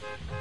Thank you.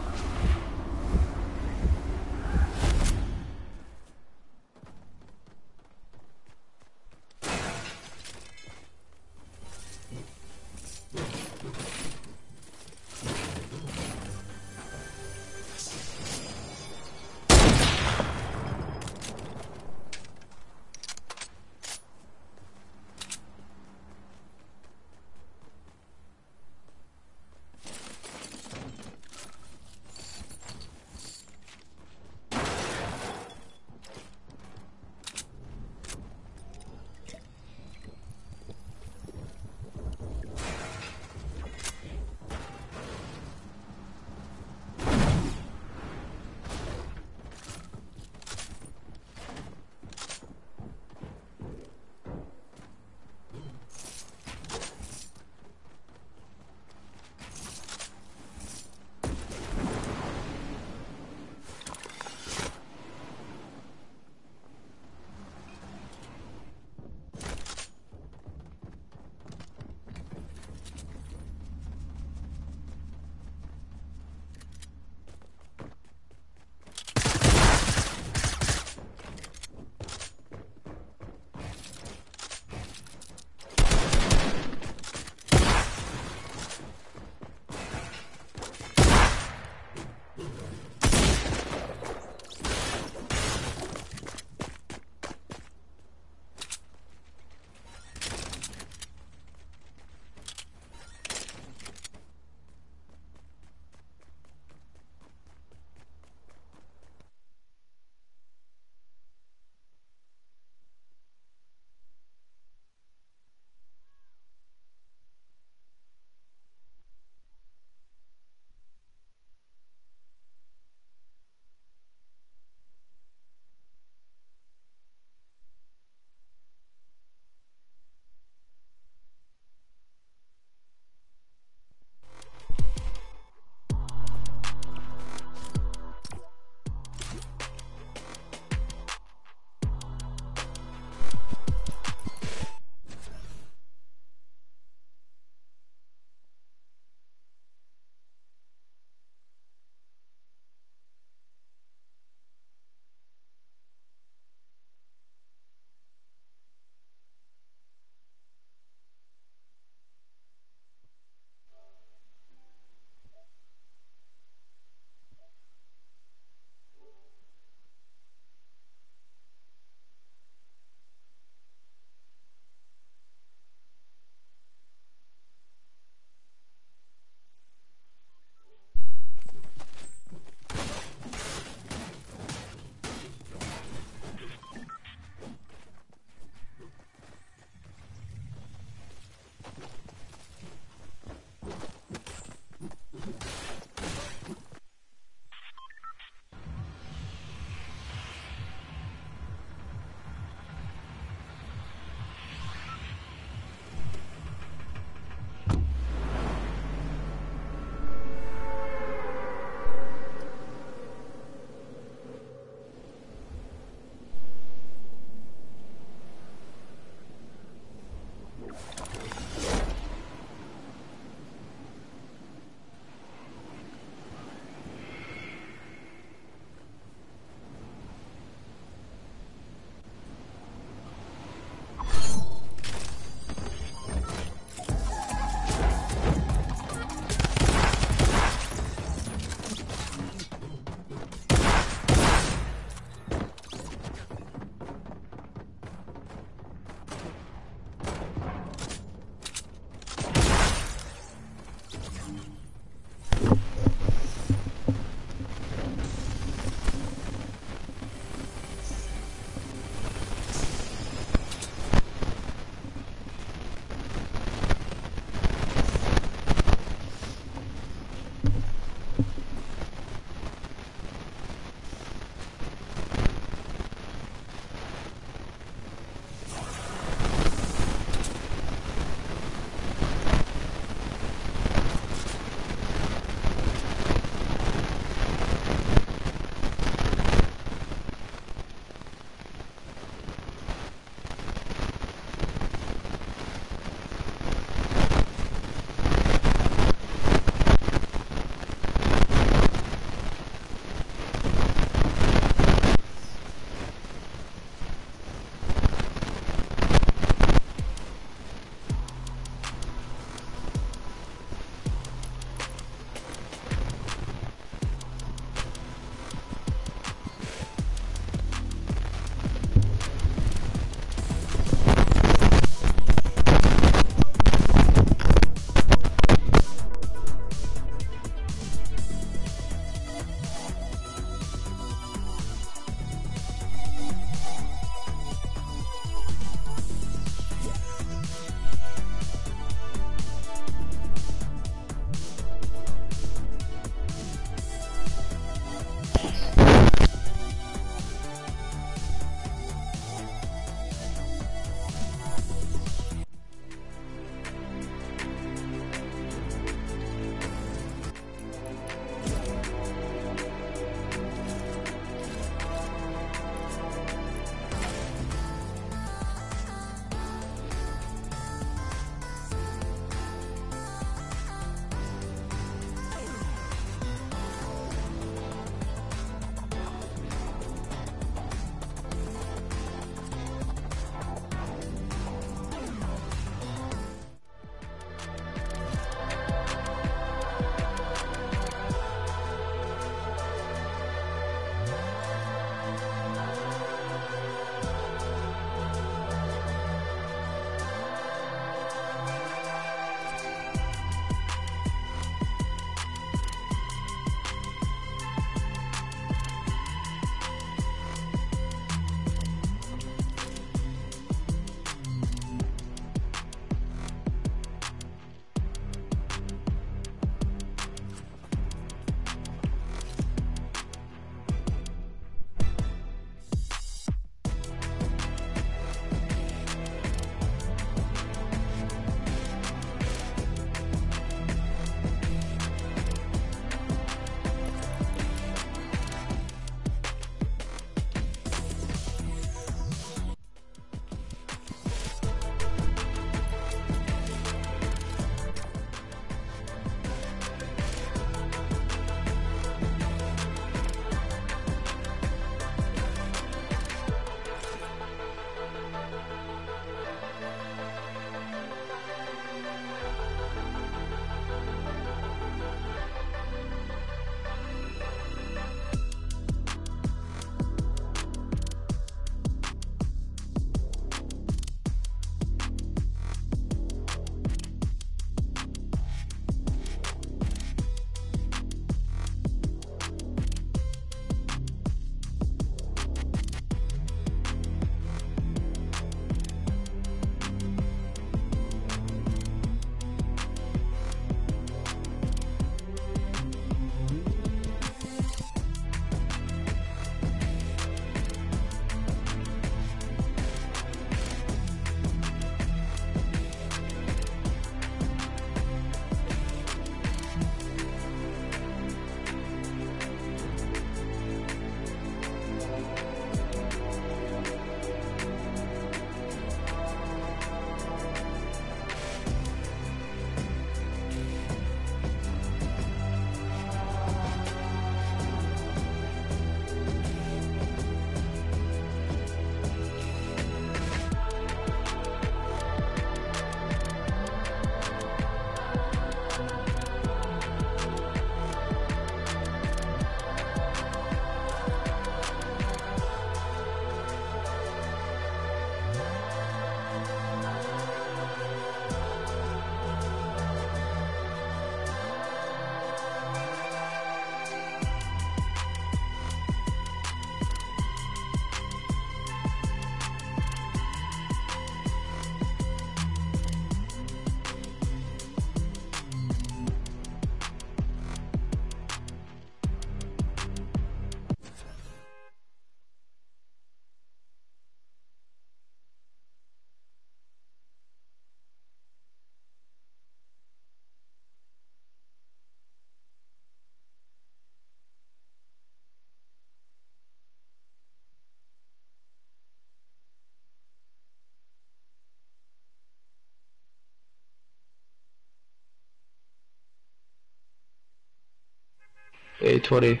820.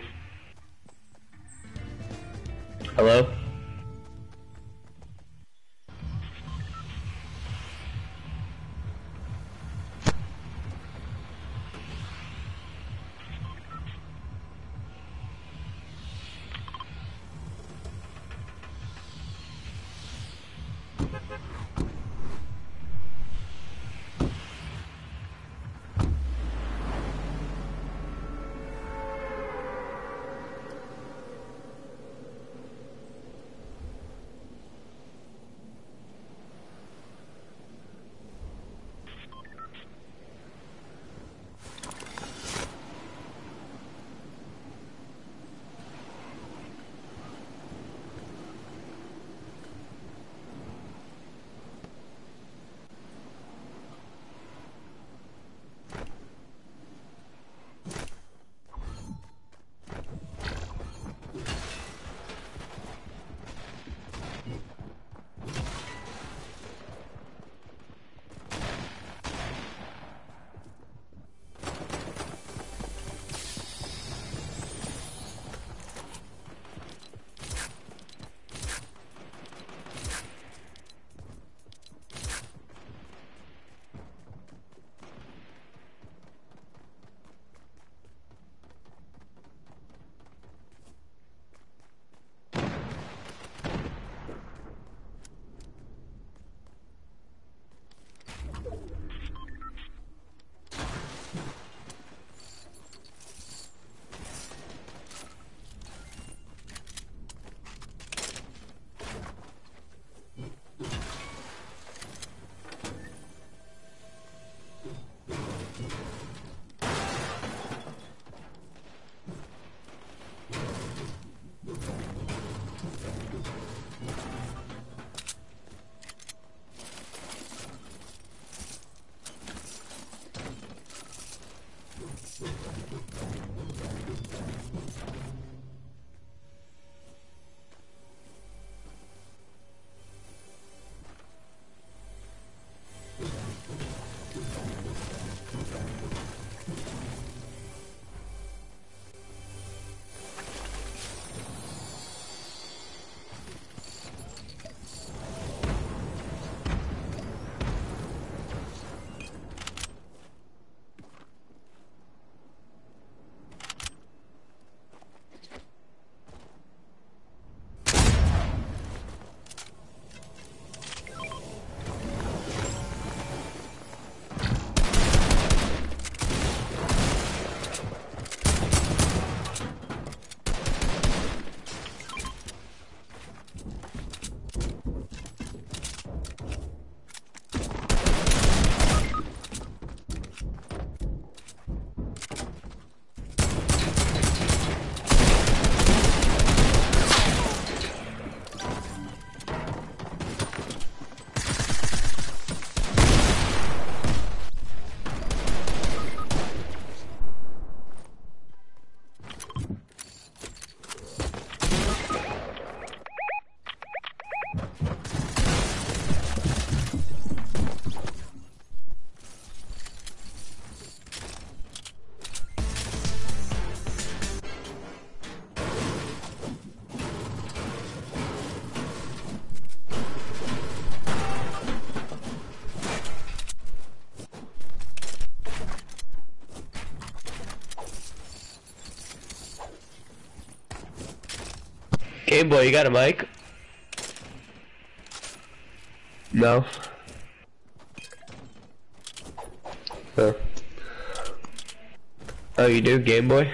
Hello? Game Boy, you got a mic? No. Oh. Oh, you do, Game Boy?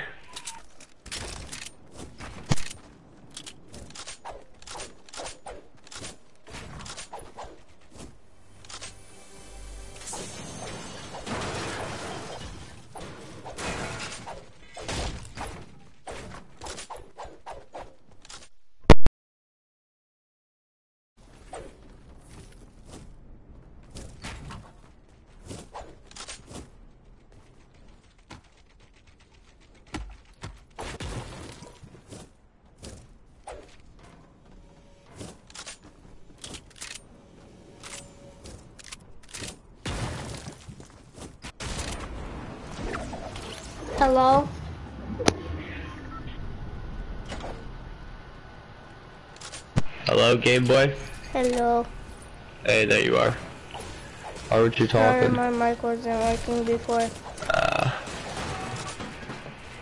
Hello? Hello, Game Boy? Hello. Hey, there you are. Why were you talking? Sorry, my mic wasn't working before. Uh,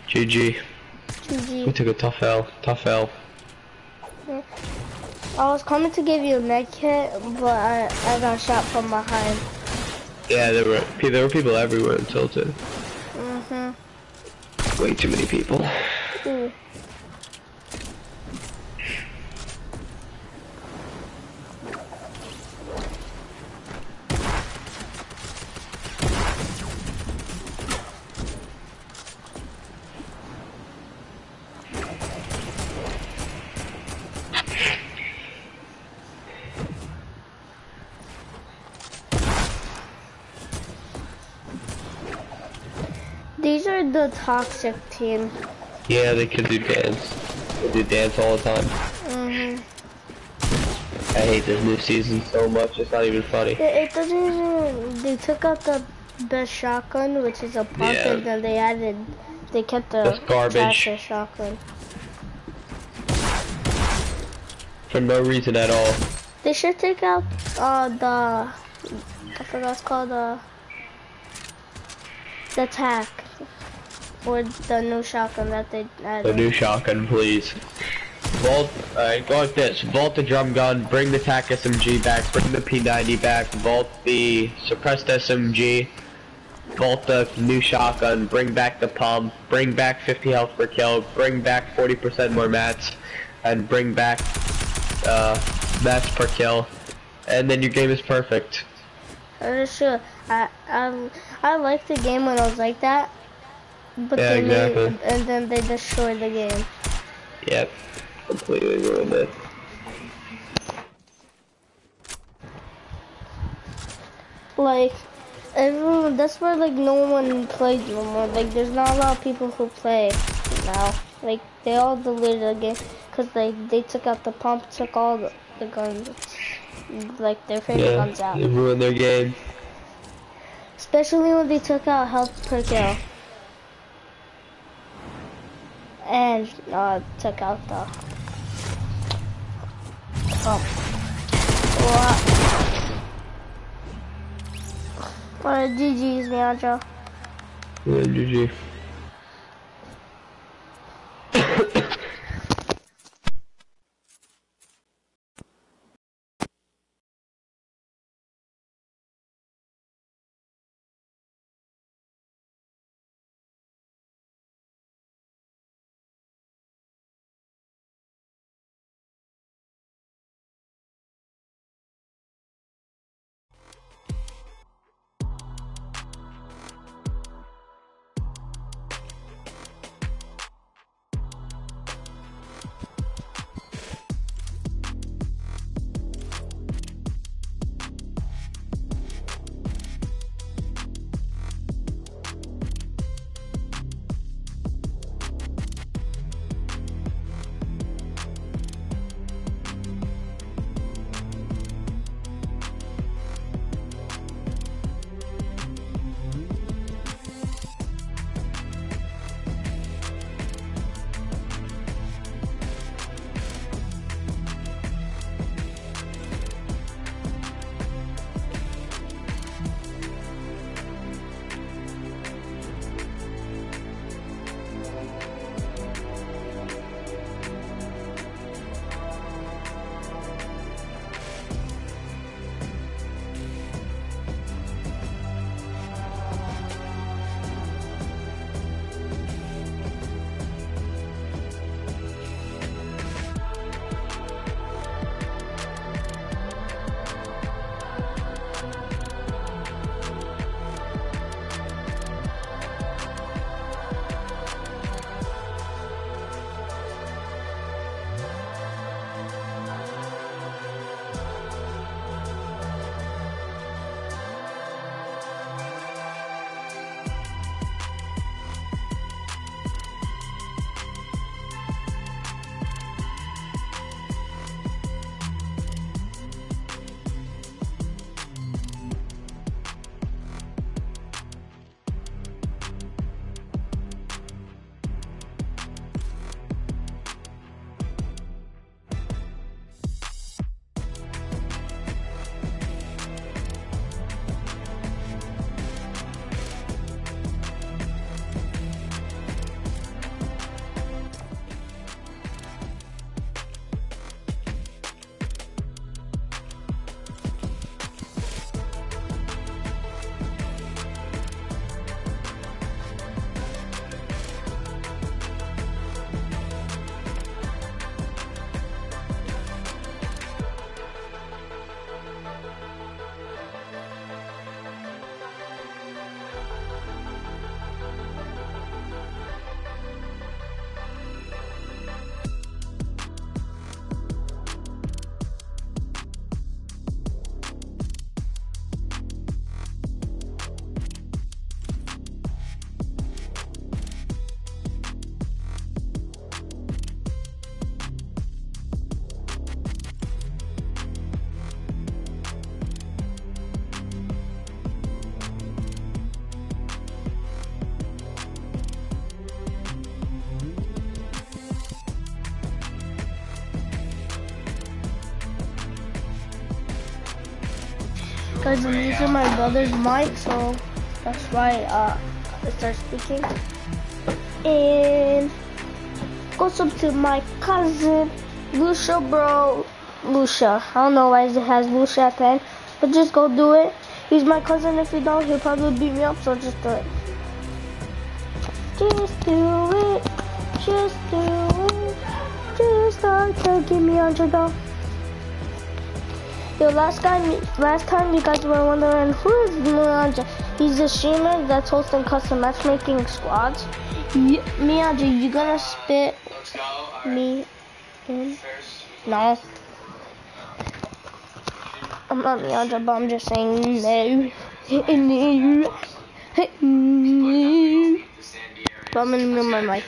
GG. GG. We took a tough L. Tough L. I was coming to give you a med kit, but I, I got shot from behind. Yeah, there were there were people everywhere in Tilted. Way too many people. Ooh. Toxic team. Yeah, they could do dance. They do dance all the time. Mm-hmm. I hate this new season so much. It's not even funny. It, it doesn't even. They took out the best shotgun, which is a pump, Yeah. and then they added. They kept the That's garbage. shotgun. For no reason at all. They should take out uh the. I forgot it's called uh. The attack. Or the new shotgun that they The new shotgun, please. Vault, alright, go like this. Vault the drum gun, bring the TAC SMG back, bring the P90 back, vault the suppressed SMG, vault the new shotgun, bring back the pump, bring back 50 health per kill, bring back 40% more mats, and bring back, uh, mats per kill. And then your game is perfect. Uh, sure. I I I liked the game when it was like that. But Yeah, then they, exactly. and then they destroyed the game. Yep. Completely ruined it. Like everyone, that's where like no one plays no more. Like there's not a lot of people who play now. Like they all deleted the game because like they took out the pump, took all the, the guns, like their favorite Yeah, guns out. they ruined their game. Especially when they took out health per kill. And uh, took out the. Oh. What? Alright, GG's, Leandro. Yeah, GG. Because I'm using my brother's mic, so that's why uh, I start speaking. And goes up to my cousin, Lusha, bro. Lusha. I don't know why it has Lusha at the end, but just go do it. He's my cousin. If you don't, he'll probably beat me up, so just do it. Just do it. Just do it. Just like to give me a hundred dollars. Yo, last time, last time you guys were wondering who is Miyanja? He's a streamer that's hosting custom matchmaking squads. Y you gonna spit me in? No. I'm not Miyanja, but I'm just saying no. no. But I'm gonna mute my mic.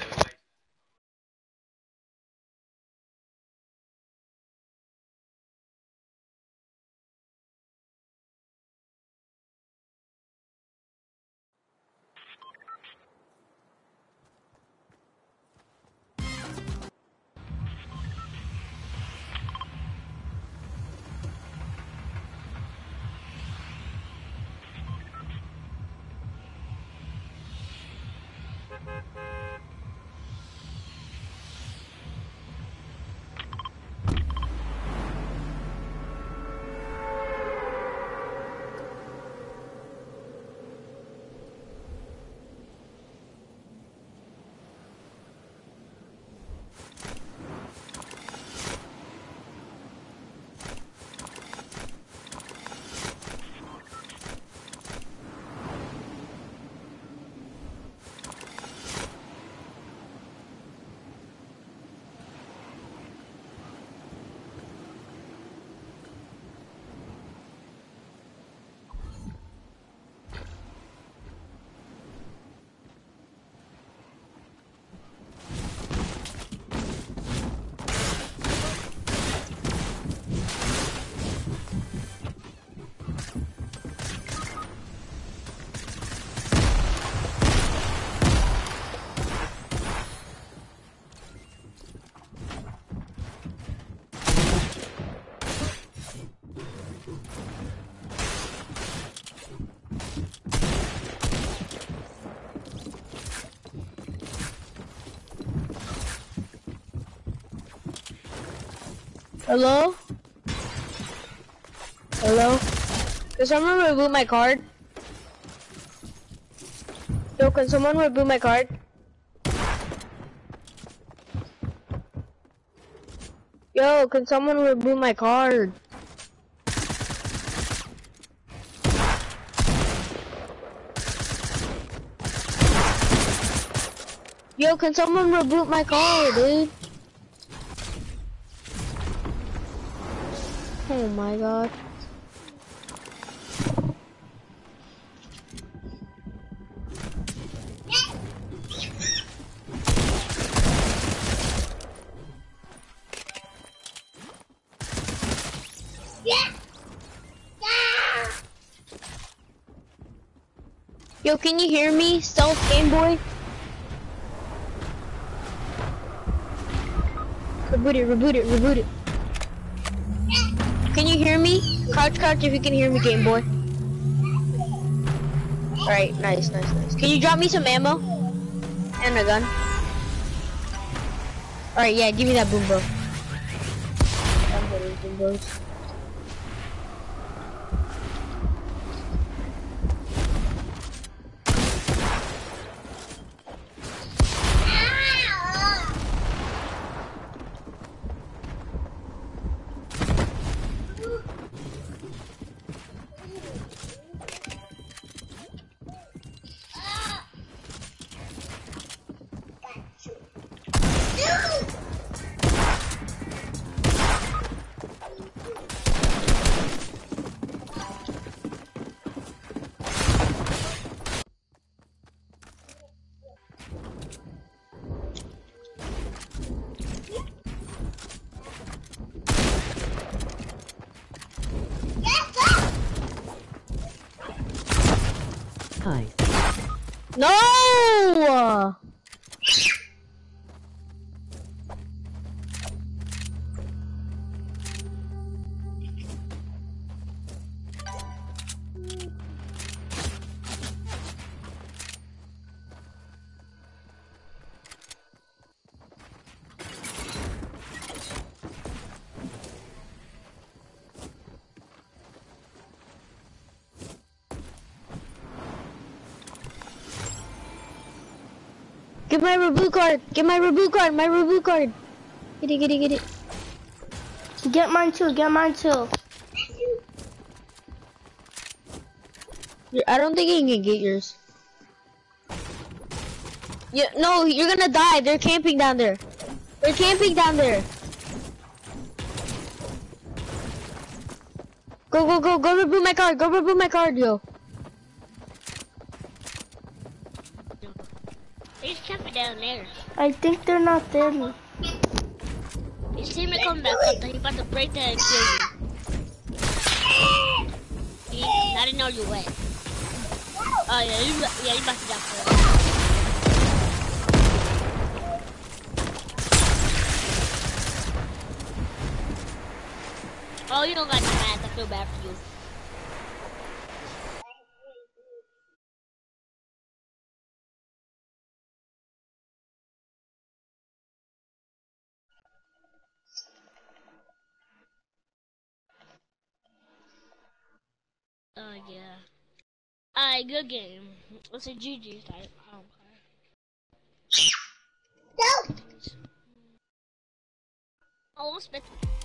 Hello? Hello? Can someone reboot my card? Yo, can someone reboot my card? Yo, can someone reboot my card? Yo, can someone reboot my card, dude? Oh my god. Yo, can you hear me? Stealth Game Boy? Reboot it, reboot it, reboot it. Can hear me? Crouch, crouch if you can hear me, Game Boy. Alright, nice, nice, nice. Can you drop me some ammo? And a gun. Alright, yeah, give me that boom bro. Get my reboot card. Get my reboot card. My reboot card. Get it, get it, get it. Get mine too. Get mine too. I don't think you can get yours. Yeah, no, you're gonna die. They're camping down there. They're camping down there. Go, go, go, go reboot my card. Go reboot my card, yo. He's camping down there. I think they're not there. You see me coming back up, he about to break that explosion. He, I didn't know you went. Oh yeah, you, yeah, you about to for. Oh, you don't got the mask. I feel bad for you. Oh yeah. Alright, good game. Let's say GG type. I don't. Oh, I'm spectating.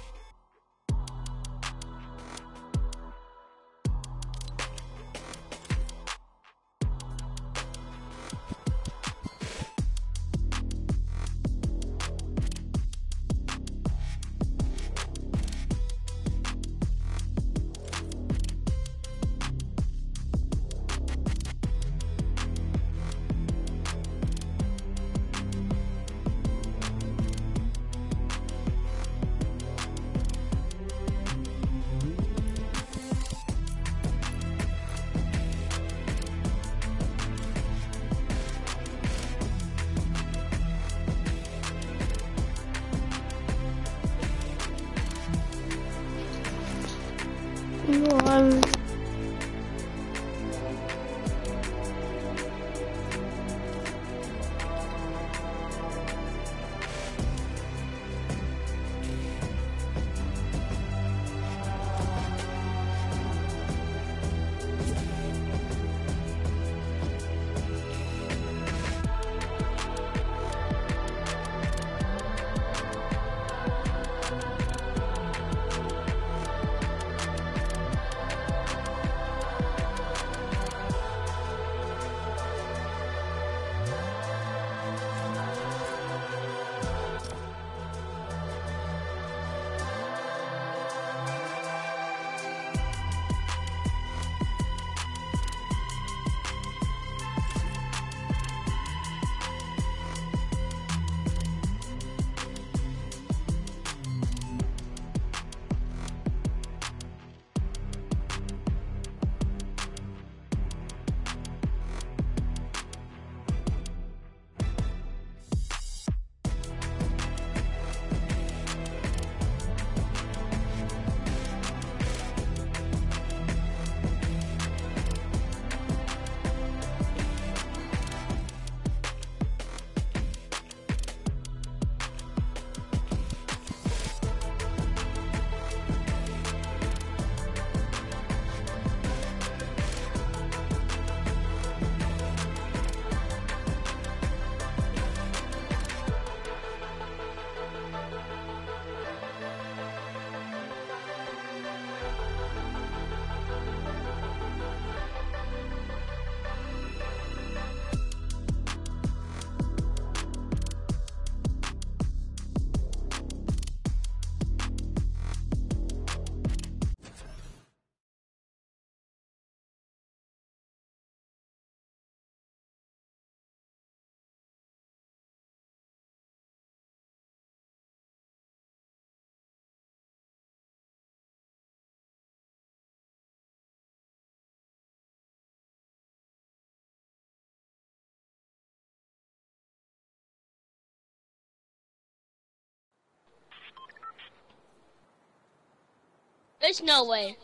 There's no way.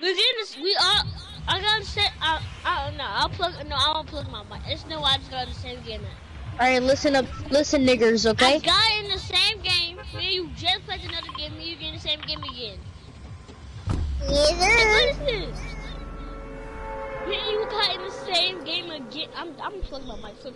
We get this. We all. I gotta say. I. I don't know. I'll plug. No, I won't plug my mic. There's no way I just got the same game. Alright, listen up. Listen, niggers, okay? I got in the same game. Me you just played another game. Me you get in the same game again. Hey, what is this? Me you got in the same game again. I'm. I'm plugging my mic. Flip.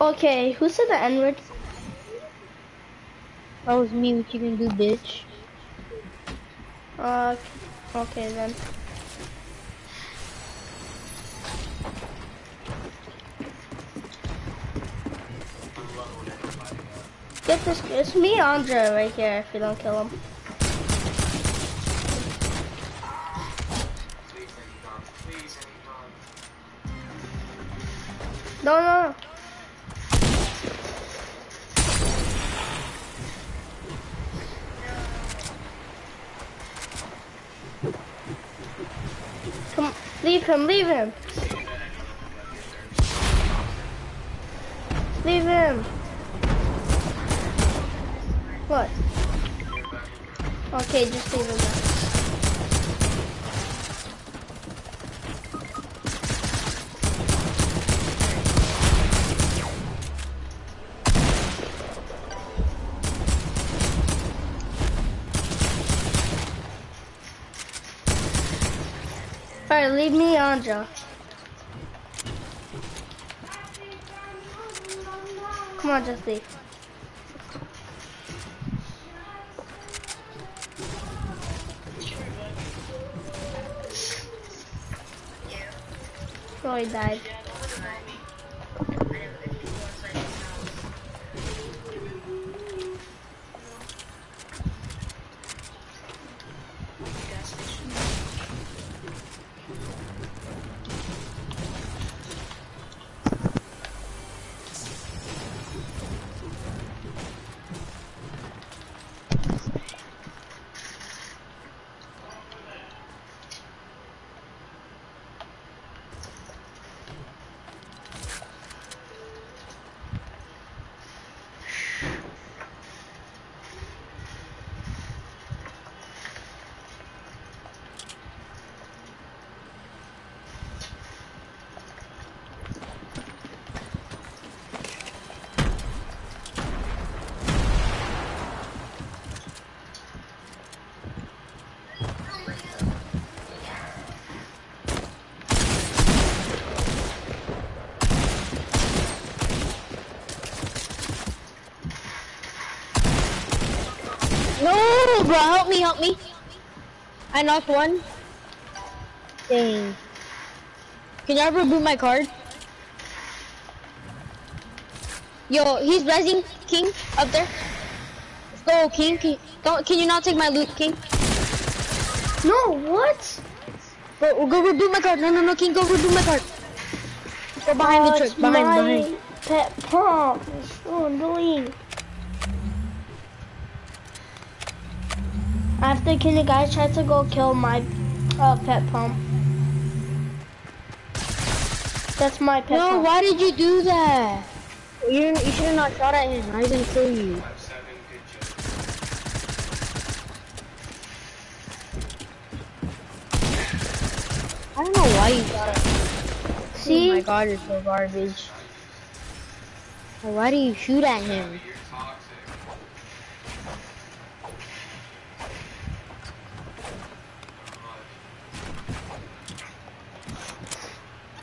Okay, who said the N word? That was me, what you gonna do, bitch? Uh, okay then. Get this, it's me, Andre, right here, if you don't kill him. No, no, no. Come, leave him, leave him. Leave him. What? Okay, just leave him Joe. Come on, Jesse. Oh, died. No, bro, help me, help me. I knocked one. Dang. Can you ever boot my card? Yo, he's resing King up there. Let's go, King. Can, don't, can you not take my loot, King? No, what? Go, go reboot my card. No, no, no, King, go reboot my card. Go behind Oh, the it's trick. Behind, behind. Pet pump. It's so annoying. After you guys try to go kill my uh, pet pump? That's my pet No, pump. why did you do that? You, you should have not shot at him. I didn't kill you. I don't know why you shot at him. Oh See? my god, you're so garbage. Why do you shoot at him?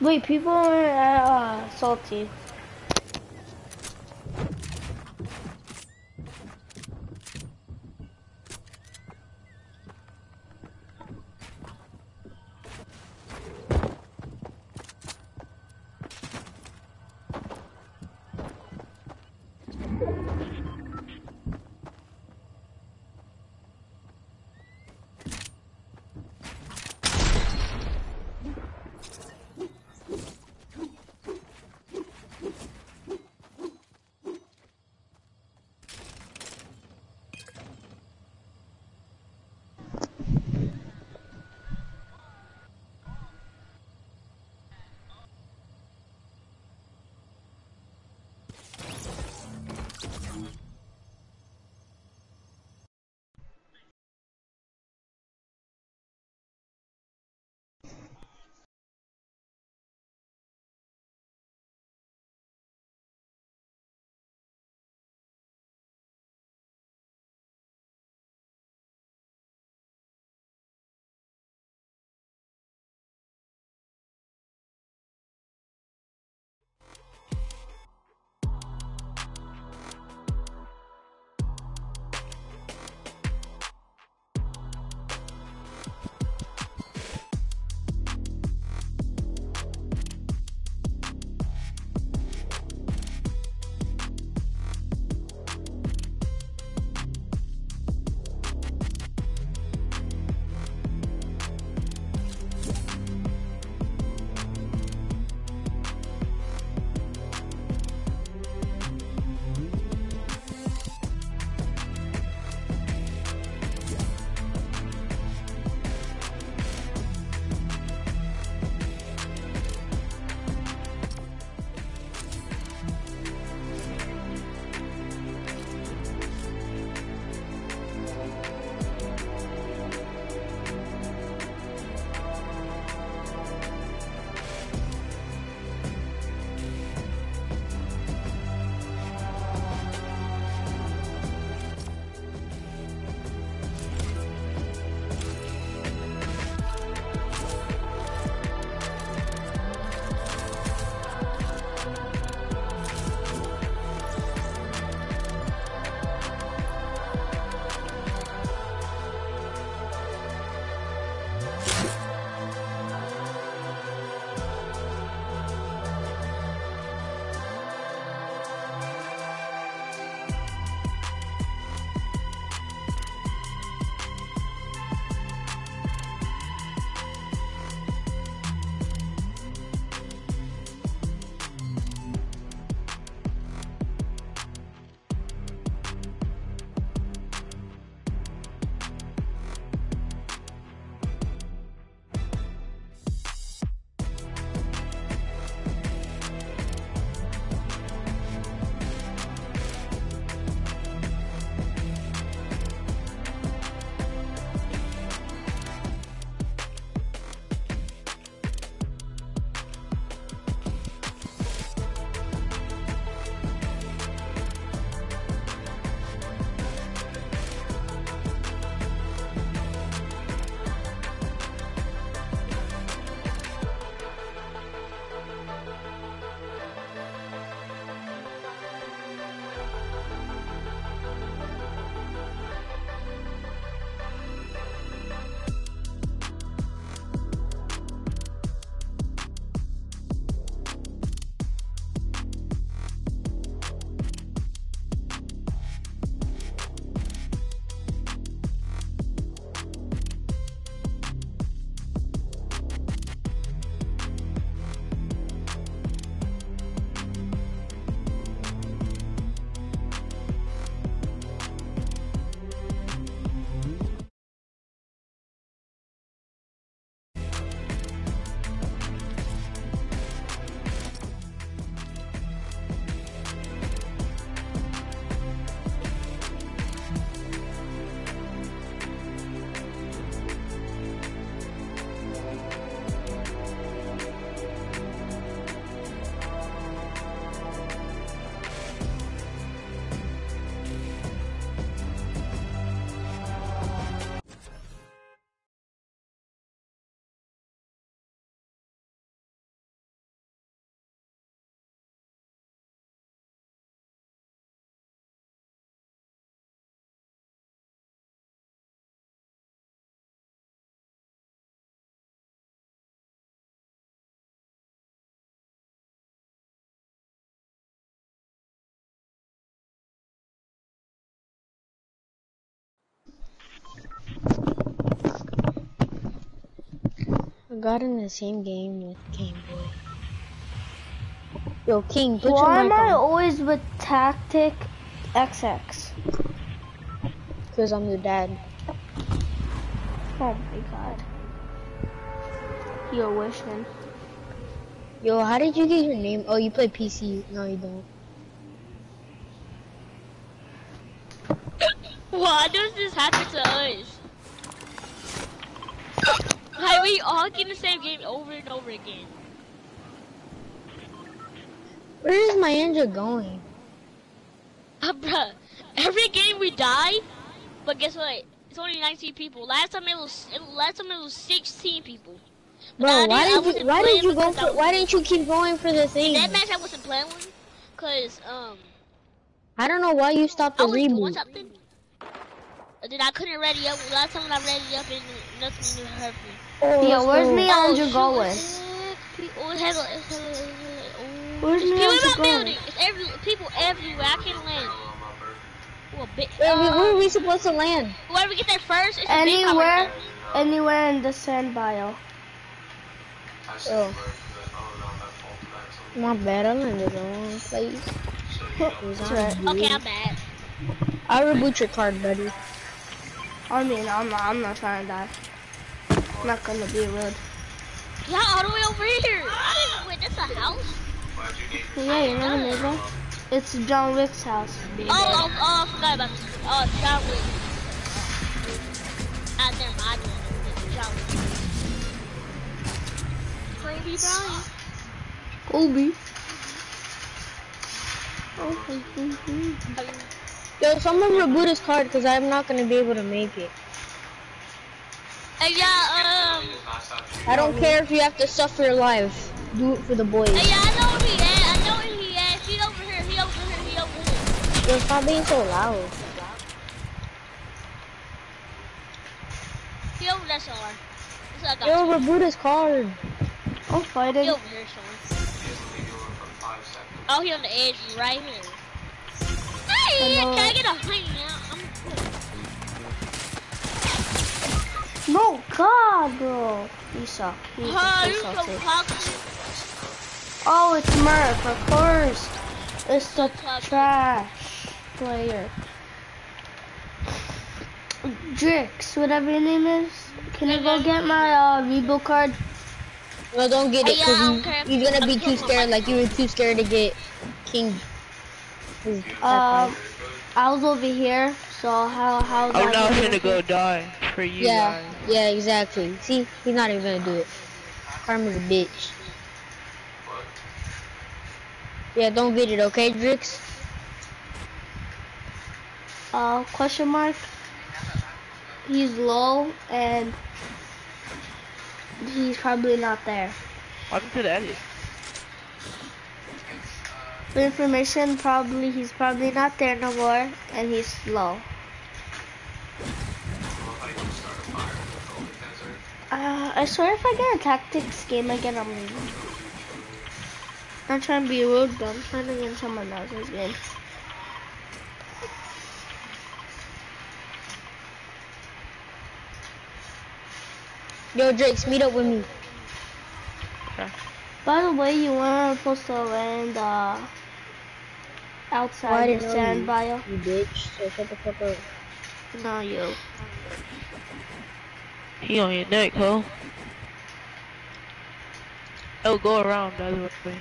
Wait, people are uh, salty. Got in the same game with Game Boy. Yo, King, put Why your am I on. always with Tactic XX? Because I'm your dad. Oh my god. You're wishing. Yo, how did you get your name? Oh, you play PC. No, you don't. Why does this happen to us? Like we all get the same game over and over again. Where is my ninja going? Uh, bruh, every game we die, but guess what? It's only 19 people. Last time it was it, last time it was 16 people. Bro, why I did you why did you go I for why didn't you keep going for the thing? That match I wasn't playing with, cause um I don't know why you stopped I the doing reboot. Then I couldn't ready up. Last time when I ready up, and nothing new hurt. Oh, Yo, let's where's go. me Oh, Ninja going? oh. Where's There's me people in Ninja going? building. It's every people everywhere. I can't land. Oh, a bit, Wait, wait, where are uh, we supposed to land? whoever get there first, it's a big Anywhere, anywhere in the sand bio. Oh. My bad, I landed in the wrong place. That's right. Okay, I'm bad. I'll reboot your card, buddy. I mean, I'm not, I'm not trying to die. I'm not gonna be rude. Y'all all the way over here. Wait, that's a house? Yeah, you know the neighbor? It's John Wick's house. Oh, oh, oh, I forgot about this. Oh, John Wick. I didn't know this. John Wick. Kobe Bryant. Oh, Kobe. Yo, someone reboot his card because I'm not gonna be able to make it. Hey, yeah, um, I don't care if you have to suffer your life. Do it for the boys. hey, yeah, I know where he at. I know where he at. He over here. He over here. He over here. Yo, stop being so loud. He over there somewhere. That's what I got. Yo, reboot his card. I'm fighting. He over here somewhere. Oh, he on the edge right here. Hey, Hello. can I get a honey now? No, God, bro. You suck. You Oh, suck. you You so suck. toxic. Oh, it's Murph, of course. It's the trash player. Drix, whatever your name is. Can I go get my uh, Rebo card? No, don't get it Hey, yeah, I don't because care. you, you're gonna be too scared. Like you were too scared to get King. Um, card. I was over here, so how how? I'm not gonna go die for you yeah, guys. yeah, exactly. See, he's not even gonna do it. Karma's a bitch. Yeah, don't get it, okay, Drix? Uh, question mark. He's low and he's probably not there. Welcome to the edit. For information, probably he's probably not there no more, and he's low. Uh, I swear if I get a tactics game again, I'm leaving. Not trying to be rude, but I'm trying to get someone else's game. Yo, Drix, meet up with me. By the way, you weren't supposed to land uh, outside didn't the know sand you. bio. You bitch. So shut the fuck up. No, yo. He on your neck, ho. Oh, go around the other way.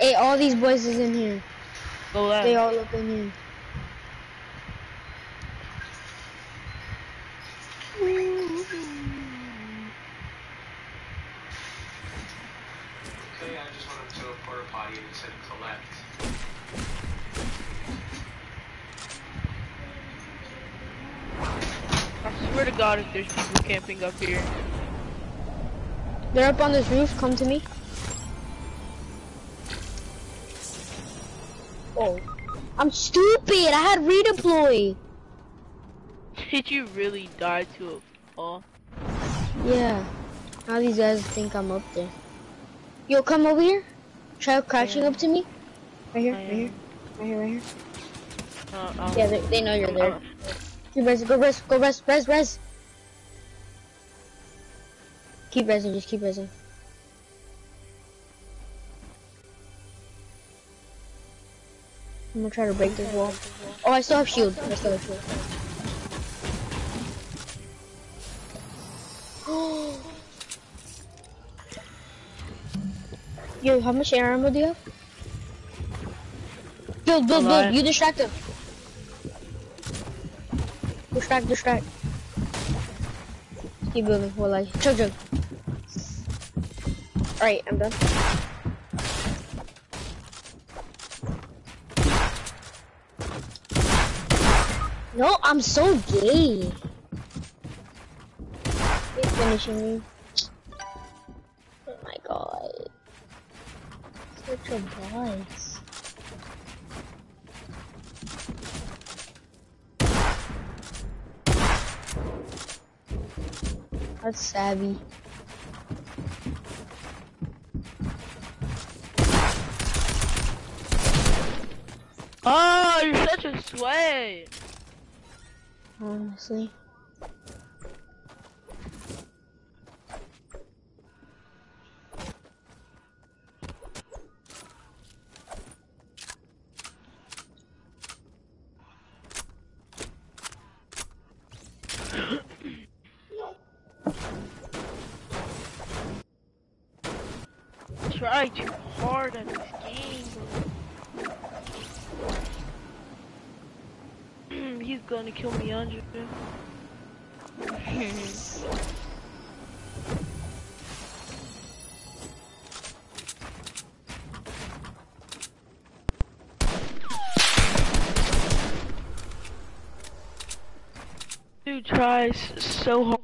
Hey, all these boys is in here. Go left. They all up in here. There's people camping up here. They're up on this roof. Come to me. Oh, I'm stupid. I had redeploy. Did you really die to a fall? Yeah. Now these guys think I'm up there. Yo, come over here. Try crashing up to me. Right here, right here, right here, right here. Uh, Yeah, they, they know you're there. You res, go res, go res, res, res. Keep resing, just keep resing. I'm gonna try to break this wall. Oh, I still have shield. I still have shield. Yo, how much air ammo do you have? Build, build, build. You distract him. Distract, distract. Keep building while I chug chug. Alright, I'm done. No, I'm so gay. He's finishing me. Oh my god. Such a boss. That's savvy. Oh, sweat. Honestly. Tries so hard.